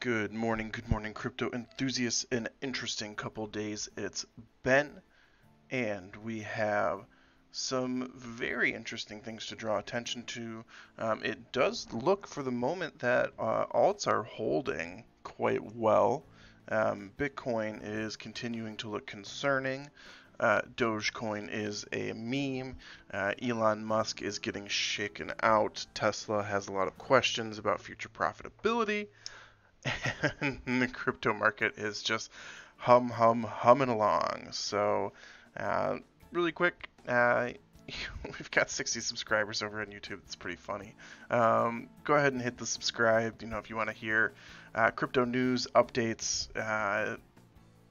Good morning, good morning, crypto enthusiasts. An interesting couple days it's been, and we have some very interesting things to draw attention to. Um, it does look for the moment that uh, alts are holding quite well. Um, Bitcoin is continuing to look concerning. Uh, Dogecoin is a meme. Uh, Elon Musk is getting shaken out. Tesla has a lot of questions about future profitability. And the crypto market is just hum, hum, humming along. So, uh, really quick, uh, we've got 60 subscribers over on YouTube. It's pretty funny. Um, go ahead and hit the subscribe. You know, if you want to hear uh, crypto news updates, uh,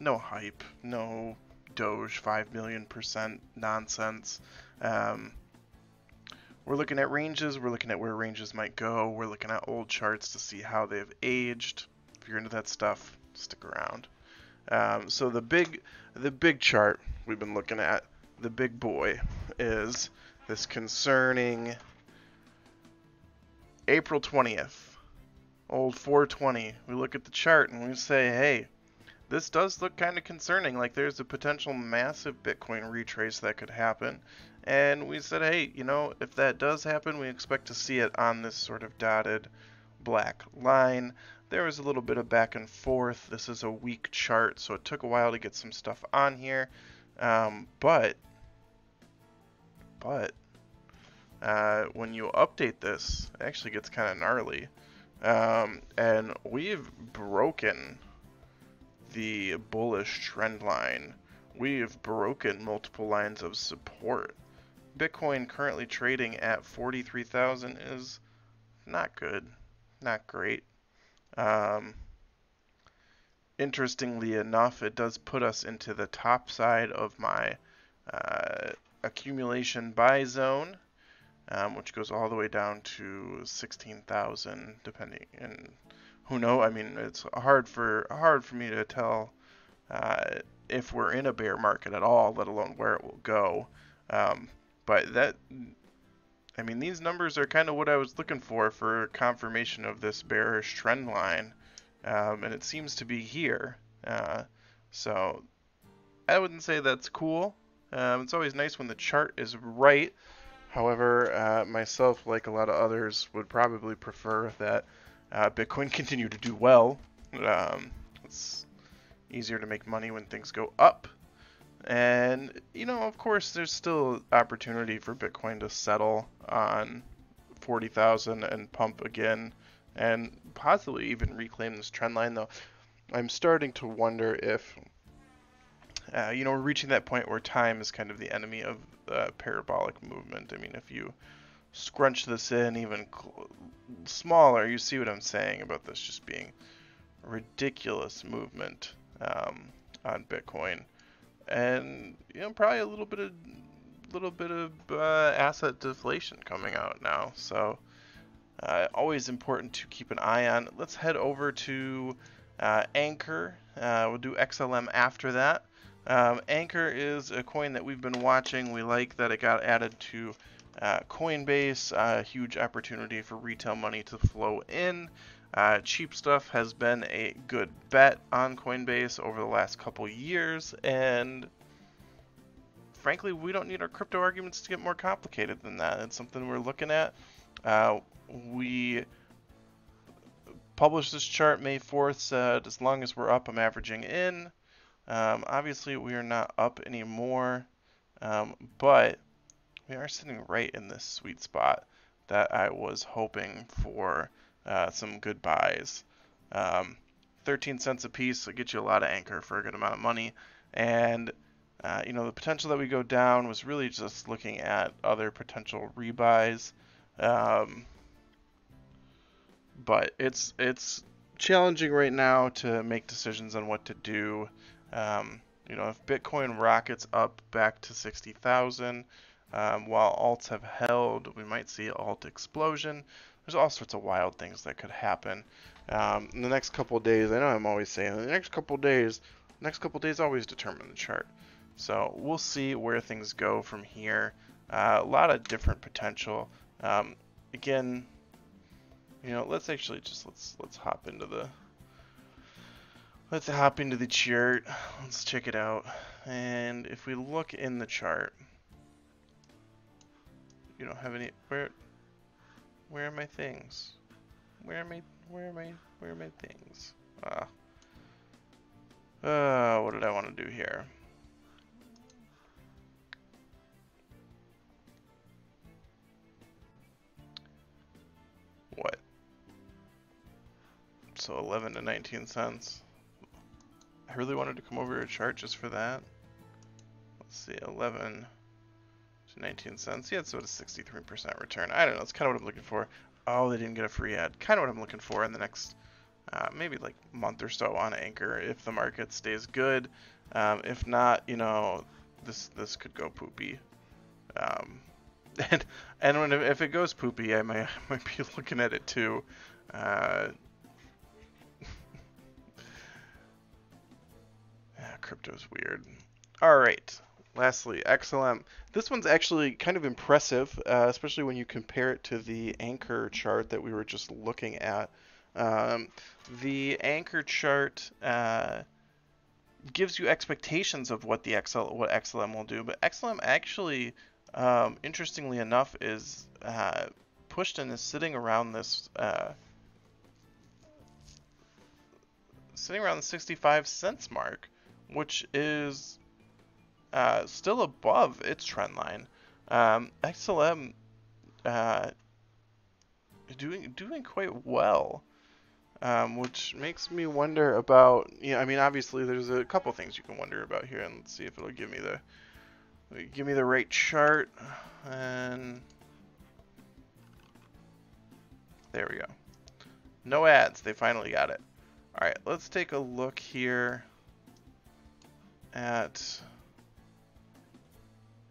no hype, no Doge 5 million percent nonsense. Um, we're looking at ranges, we're looking at where ranges might go, we're looking at old charts to see how they've aged. If you're into that stuff, stick around. Um, so the big, the big chart we've been looking at, the big boy, is this concerning April 20th, old 420. We look at the chart and we say, hey, this does look kind of concerning. Like there's a potential massive Bitcoin retrace that could happen. And we said, hey, you know, if that does happen, we expect to see it on this sort of dotted black line. There was a little bit of back and forth. This is a weak chart, so it took a while to get some stuff on here. Um, but, but, uh, when you update this, it actually gets kind of gnarly. Um, and we've broken the bullish trend line. We've broken multiple lines of support. Bitcoin currently trading at 43,000 is not good, not great. Um, interestingly enough, it does put us into the top side of my uh, accumulation buy zone, um, which goes all the way down to 16,000, depending. And who know? I mean, it's hard for hard for me to tell uh, if we're in a bear market at all, let alone where it will go. Um, but that, I mean, these numbers are kind of what I was looking for for confirmation of this bearish trend line, um, and it seems to be here. Uh, so I wouldn't say that's cool. Um, it's always nice when the chart is right. However, uh, myself, like a lot of others, would probably prefer that uh, Bitcoin continue to do well. Um, it's easier to make money when things go up and, you know, of course, there's still opportunity for Bitcoin to settle on 40,000 and pump again and possibly even reclaim this trend line, though. I'm starting to wonder if, uh, you know, we're reaching that point where time is kind of the enemy of uh, parabolic movement. I mean, if you scrunch this in even smaller, you see what I'm saying about this just being ridiculous movement um, on Bitcoin and you know probably a little bit of little bit of uh, asset deflation coming out now. So uh, always important to keep an eye on. Let's head over to uh, Ankr. Uh, we'll do XLM after that. Um, Ankr is a coin that we've been watching. We like that it got added to uh, Coinbase. A huge opportunity for retail money to flow in. Uh, cheap stuff has been a good bet on Coinbase over the last couple years, and frankly, we don't need our crypto arguments to get more complicated than that. It's something we're looking at. Uh, we published this chart May 4th, said as long as we're up, I'm averaging in. Um, obviously, we are not up anymore, um, but we are sitting right in this sweet spot that I was hoping for uh, some good buys. Um, 13 cents a piece will get you a lot of Ankr for a good amount of money. And, uh, you know, the potential that we go down was really just looking at other potential rebuys. Um, but it's it's challenging right now to make decisions on what to do. Um, you know, if Bitcoin rockets up back to 60,000, um, while alts have held, we might see alt explosion there's all sorts of wild things that could happen. Um, in the next couple days, I know I'm always saying, the next couple days, next couple days always determine the chart. So we'll see where things go from here. Uh, a lot of different potential. Um, again, you know, let's actually just let's let's hop into the Let's hop into the chart. Let's check it out. And if we look in the chart, you don't have any, where, where are my things? Where are my, where are my, where are my things? Ah. Uh, what did I want to do here? What? So 11 to 19 cents. I really wanted to come over a chart just for that. Let's see, 11 to 19 cents. Yeah, so it's about a 63% return. I don't know, it's kind of what I'm looking for. Oh, they didn't get a free ad. Kind of what I'm looking for in the next uh, maybe like month or so on Ankr if the market stays good. Um, if not, you know, this this could go poopy. Um, and and when if it goes poopy, I might might be looking at it too. Uh, crypto's weird. All right. Lastly, XLM. This one's actually kind of impressive, uh, especially when you compare it to the Ankr chart that we were just looking at. Um, the Ankr chart uh, gives you expectations of what the XL what XLM will do, but XLM actually, um, interestingly enough, is uh, pushed and is sitting around this uh, sitting around the 65 cents mark, which is uh, still above its trend line. Um, XLM uh, doing doing quite well um, which makes me wonder about, you know, I mean, obviously there's a couple things you can wonder about here, and let's see if it'll give me the, give me the right chart, and there we go. No ads, they finally got it. All right, let's take a look here at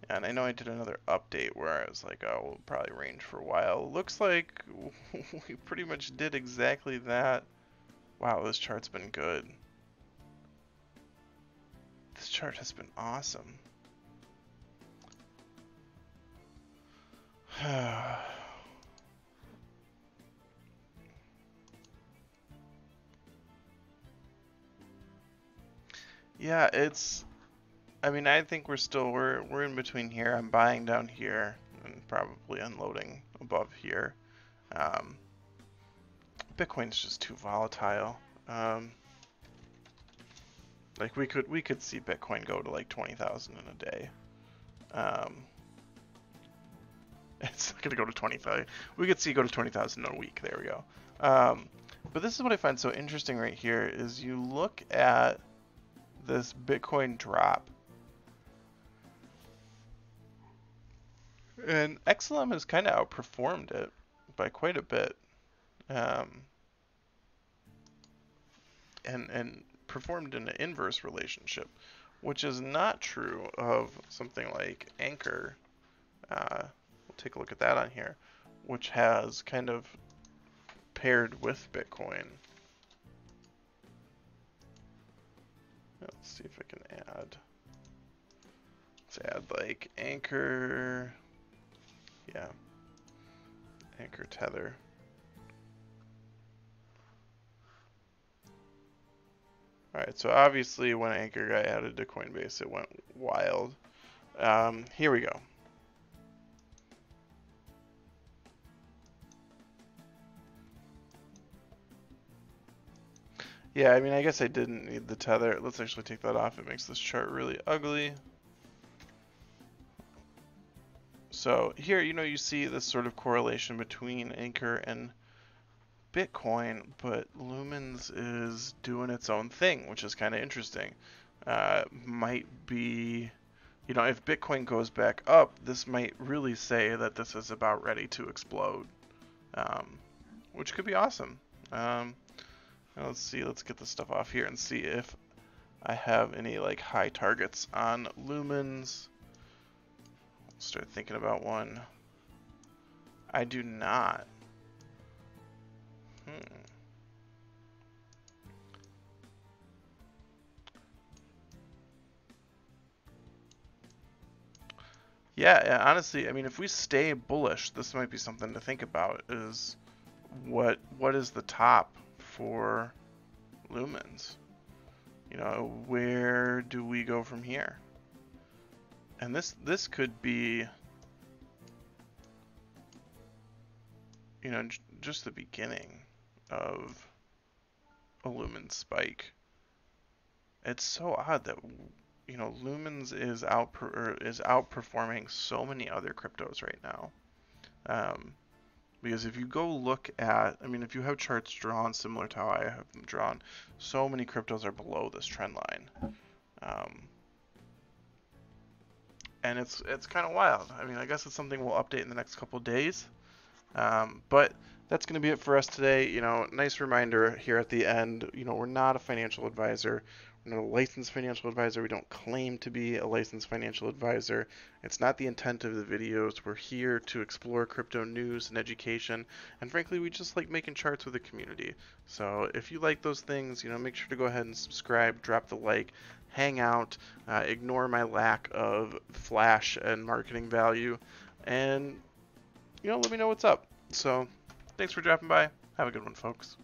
and I know I did another update where I was like, oh, we'll probably range for a while. Looks like we pretty much did exactly that. Wow, this chart's been good. This chart has been awesome. yeah, it's I mean, I think we're still we're we're in between here. I'm buying down here and probably unloading above here. Um, Bitcoin's just too volatile. Um, like we could we could see Bitcoin go to like twenty thousand in a day. Um, it's not gonna go to twenty thousand. We could see it go to twenty thousand in a week. There we go. Um, but this is what I find so interesting right here is you look at this Bitcoin drop And XLM has kind of outperformed it by quite a bit. Um, and, and performed in an inverse relationship, which is not true of something like Ankr. Uh, we'll take a look at that on here, which has kind of paired with Bitcoin. Let's see if I can add. Let's add like Ankr. Yeah. Ankr tether. Alright, so obviously when Ankr got added to Coinbase, it went wild. Um, here we go. Yeah, I mean, I guess I didn't need the tether. Let's actually take that off. It makes this chart really ugly. So here, you know, you see this sort of correlation between Ankr and Bitcoin, but Lumens is doing its own thing, which is kind of interesting. Uh, might be, you know, if Bitcoin goes back up, this might really say that this is about ready to explode, um, which could be awesome. Um, let's see, let's get this stuff off here and see if I have any like high targets on Lumens start thinking about one. I do not. Hmm. Yeah, yeah, honestly, I mean, if we stay bullish, this might be something to think about. Is what what is the top for lumens? you know, where do we go from here? And this this could be, you know, just the beginning of a Lumen spike. It's so odd that you know Lumens is out is outperforming so many other cryptos right now. Um, because if you go look at, I mean, if you have charts drawn similar to how I have them drawn, so many cryptos are below this trend line. Um, and it's it's kind of wild. I mean, I guess it's something we'll update in the next couple days. Um, but that's going to be it for us today. You know, nice reminder here at the end. You know, we're not a financial advisor. We're not a licensed financial advisor. We don't claim to be a licensed financial advisor. It's not the intent of the videos. We're here to explore crypto news and education. And frankly, we just like making charts with the community. So if you like those things, you know, make sure to go ahead and subscribe, drop the like, hang out, uh, ignore my lack of flash and marketing value, and, you know, let me know what's up. So thanks for dropping by. Have a good one, folks.